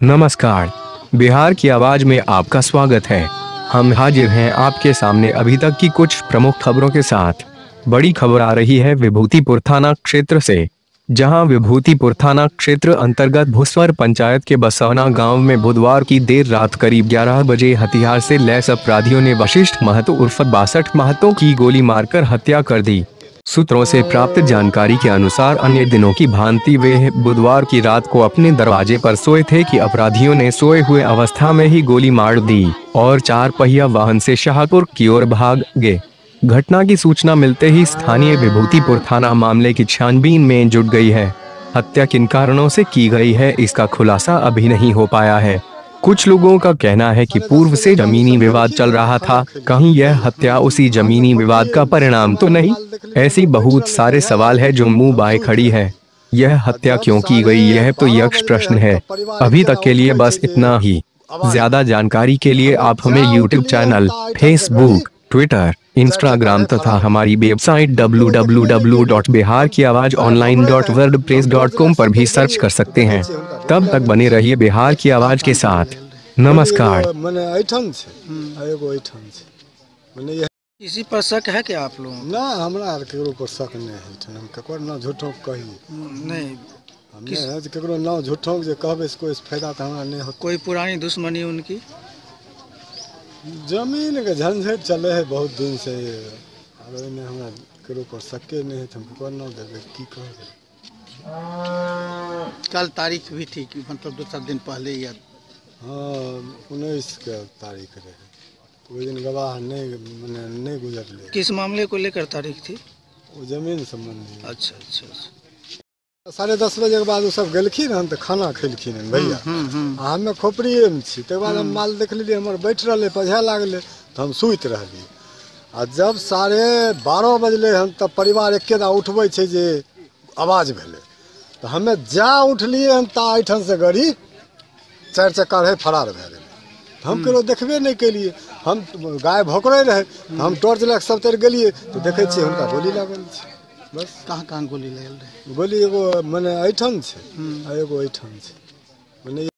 नमस्कार। बिहार की आवाज़ में आपका स्वागत है। हम हाजिर हैं आपके सामने अभी तक की कुछ प्रमुख खबरों के साथ। बड़ी खबर आ रही है विभूतिपुर थाना क्षेत्र से, जहाँ विभूतिपुर थाना क्षेत्र अंतर्गत भुस्वर पंचायत के बसौना गाँव में बुधवार की देर रात करीब 11 बजे हथियार से लैस अपराधियों ने वशिष्ठ महतो उर्फ़ बासठ महतो की गोली मारकर हत्या कर दी। सूत्रों से प्राप्त जानकारी के अनुसार अन्य दिनों की भांति वे बुधवार की रात को अपने दरवाजे पर सोए थे कि अपराधियों ने सोए हुए अवस्था में ही गोली मार दी और चार पहिया वाहन से शाहपुर की ओर भाग गए। घटना की सूचना मिलते ही स्थानीय विभूतिपुर थाना मामले की छानबीन में जुट गई है। हत्या किन कारणों से की गई है, इसका खुलासा अभी नहीं हो पाया है। कुछ लोगों का कहना है कि पूर्व से जमीनी विवाद चल रहा था। कहीं यह हत्या उसी जमीनी विवाद का परिणाम तो नहीं? ऐसी बहुत सारे सवाल है जो मुँह बाय खड़ी है। यह हत्या क्यों की गई? यह तो यक्ष प्रश्न है। अभी तक के लिए बस इतना ही। ज़्यादा जानकारी के लिए आप हमें YouTube channel Facebook Twitter Instagram तथा हमारी वेबसाइट www.biharkiawajonline.wordpress.com पर भी सर्च कर सकते हैं। तब तक बने रहिए बिहार की आवाज़ के साथ। नमस्कार। इसी पर शक है कि आप लोगों ना हमरा केकरो पर शक नहीं है ऐठन। हम केकरो ना झूठो कही। नहीं। हम नहीं केकरो ना झूठो जे कहबे फ़ायदा तो हमरा नहीं कोई पुरानी दुश्मनी उनकी? ज़मीन के झंझट चले है बहुत दिन से। और ओइमे हमरा केकरो पर शके नहीं तो हम केकरो ना देबे की कल तारीख भी थी कि मतलब दो चार दिन पहले या हाँ उन्नीस के तारीख रहे। ओहि दिन गवाह नहीं मने नहीं गुजरले। किस मामले को लेकर तारीख थी? वो ज़मीन संबंधी। अच्छा अच्छा अच्छा। साढ़े दस बजे के बाद सब गेलखिन हन तऽ खाना खेलखिन हन भैया। हम्म हम्म आ हमें खोपड़िएमे छी तकर बाद हम माल देख लेलियै हमर बैठ रहलै पझा लागलै तऽ हम सुति रहलियै। आ जब साढ़े बारह बजल हन तब परिवार एके दा उठबै छै जे आवाज़ भेलै। तो हमें जा उठलिए हन ता एहिठाम से गाड़ी चारि चक्का रहै फरार भए गेलै। हम ककरो देखबे नहि केलियै। हम गाय भोकरै रहै हम टॉर्च लए कऽ सब तरि गेलियै तऽ देखै छियै हुनका गोली लागल छै। बस। कहाँ कहाँ गोली लगल रहे गोली एगो मने ऐठन छै। आ एगो छै। मने